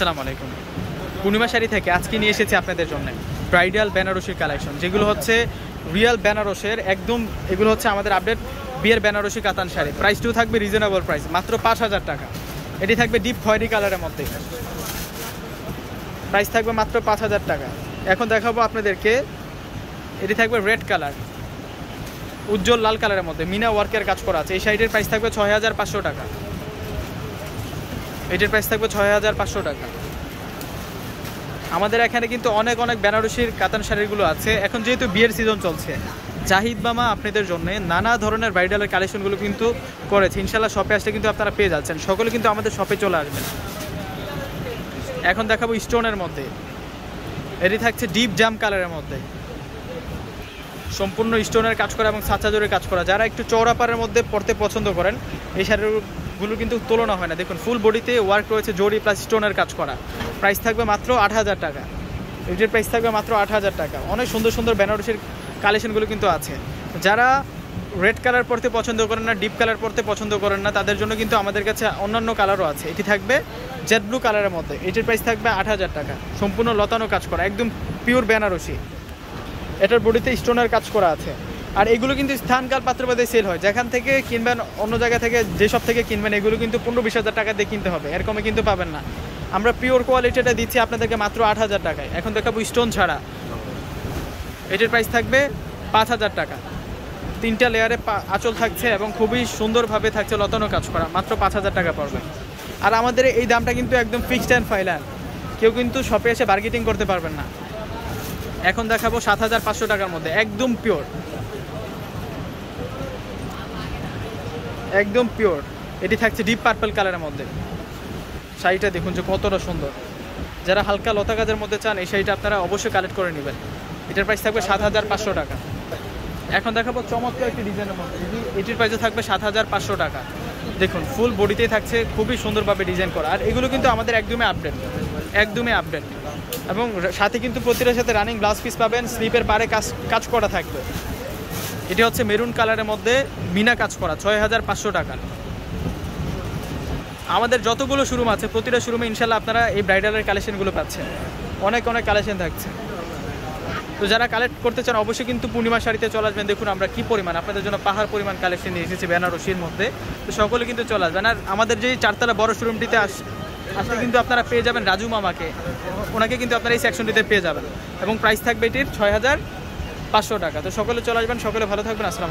আসসালামু আলাইকুম। পূর্ণিমা শাড়ি থেকে আজকে নিয়ে এসেছি আপনাদের জন্য ব্রাইডাল বেনারসির কালেকশন, যেগুলো হচ্ছে রিয়েল বেনারসের একদম, এগুলো হচ্ছে আমাদের আপডেট বিয়ের বেনারসি কাতান শাড়ি। প্রাইসটিও থাকবে রিজনেবল প্রাইস মাত্র পাঁচ হাজার টাকা। এটি থাকবে ডিপ খয়েরি কালারের মধ্যে। প্রাইস থাকবে মাত্র পাঁচ হাজার টাকা। এখন দেখাবো আপনাদেরকে, এটি থাকবে রেড কালার উজ্জ্বল লাল কালারের মধ্যে। মিনা ওয়ার্কের কাজ করা আছে। এই শাড়িটির প্রাইস থাকবে ছয় হাজার পাঁচশো টাকা। এটির প্রাইস থাকবে ছয় হাজার পাঁচশো টাকা। আমাদের এখানে কিন্তু অনেক অনেক বেনারসির কাতান শাড়িগুলো আছে। এখন যেহেতু বিয়ের সিজন চলছে, জাহিদ মামা আপনাদের জন্য নানা ধরনের ব্রাইডালের কালেকশনগুলো কিন্তু করেছে। ইনশাল্লাহ শপে আসলে কিন্তু আপনারা পেয়ে যাচ্ছেন। সকলে কিন্তু আমাদের শপে চলে আসবেন। এখন দেখাবো স্টোনের মধ্যে। এটি থাকছে ডিপ জাম কালারের মধ্যে। সম্পূর্ণ স্টোনের কাজ করা এবং সাঁচা জোরে কাজ করা। যারা একটু চৌড়াপাড়ের মধ্যে পড়তে পছন্দ করেন, এই শাড়িগুলো কিন্তু তুলনা হয় না। দেখুন ফুল বডিতে ওয়ার্ক রয়েছে জরি প্লাস স্টোনের কাজ করা। প্রাইস থাকবে মাত্র আট হাজার টাকা। এটির প্রাইস থাকবে মাত্র আট হাজার টাকা। অনেক সুন্দর সুন্দর বেনারসির কালেকশনগুলো কিন্তু আছে। যারা রেড কালার পরতে পছন্দ করেন না ডিপ কালার পরতে পছন্দ করেন না, তাদের জন্য কিন্তু আমাদের কাছে অন্যান্য কালারও আছে। এটি থাকবে জেড ব্লু কালারের মধ্যে। এটির প্রাইস থাকবে আট হাজার টাকা। সম্পূর্ণ লতানো কাজ করা, একদম পিওর বেনারসি। এটার বডিতে স্টোনের কাজ করা আছে। আর এগুলো কিন্তু স্থানকাল পাত্রবাদে সেল হয়। যেখান থেকে কিনবেন অন্য জায়গা থেকে যেসব থেকে কিনবেন, এগুলো কিন্তু পনেরো বিশ হাজার টাকা দিয়ে কিনতে হবে। এর কমে কিন্তু পাবেন না। আমরা পিওর কোয়ালিটিটা দিচ্ছি আপনাদেরকে মাত্র আট হাজার টাকায়। এখন দেখাবো স্টোন ছাড়া। এটির প্রাইস থাকবে পাঁচ হাজার টাকা। তিনটা লেয়ারে আঁচল থাকছে এবং খুবই সুন্দরভাবে থাকছে লতানো কাজ করা। মাত্র পাঁচ হাজার টাকা পড়বে। আর আমাদের এই দামটা কিন্তু একদম ফিক্সড অ্যান্ড ফাইনাল কেউ কিন্তু শপে এসে বার্গেটিং করতে পারবেন না। এখন দেখাবো সাত হাজার পাঁচশো টাকার মধ্যে। একদম পিওর একদম পিওর এটি থাকছে ডিপ পার্পল কালারের মধ্যে। শাড়িটা দেখুন যে কতটা সুন্দর। যারা হালকা লতা কাজের মধ্যে চান, এই শাড়িটা আপনারা অবশ্যই কালেক্ট করে নেবেন। এটার প্রাইস থাকবে সাত হাজার পাঁচশো টাকা। এখন দেখাবো চমৎকার একটি ডিজাইনের মধ্যে। এটির প্রাইসে থাকবে সাত হাজার পাঁচশো টাকা। দেখুন ফুল বডিতেই থাকছে, খুবই সুন্দরভাবে ডিজাইন করা। আর এগুলো কিন্তু আমাদের একদমই আপডেট একদমই আপডেট এবং সাথে কিন্তু প্রতিটার সাথে রানিং ব্লাউজ পিস পাবেন স্লিপের পারে কাজ কাজ করা থাকবে। এটি হচ্ছে মেরুন কালারের মধ্যে মিনা কাজ করা, ছয় হাজার পাঁচশো টাকা। আমাদের যতগুলো শোরুম আছে, প্রতিটা শোরুমে ইনশাল্লাহ আপনারা এই ব্রাইডালের কালেকশনগুলো পাচ্ছেন। অনেক অনেক কালেকশন থাকছে। তো যারা কালেক্ট করতে চান, অবশ্যই কিন্তু পূর্ণিমা শাড়িতে চলে আসবেন। দেখুন আমরা কি পরিমাণ, আপনাদের জন্য পাহাড় পরিমাণ কালেকশন নিয়ে এসেছি বেনারসির মধ্যে। তো সকলে কিন্তু চলে আসবেন। আর আমাদের যেই চারতলা বড় শোরুমটিতে আস, আসলে কিন্তু আপনারা পেয়ে যাবেন রাজু মামাকে। ওনাকে কিন্তু আপনারা এই সেকশনটিতে পেয়ে যাবেন। এবং প্রাইস থাকবে এটির ছয় হাজার পাঁচশো টাকা। তো সকলে চলে আসবেন সকলে ভালো থাকবেন আসসালাম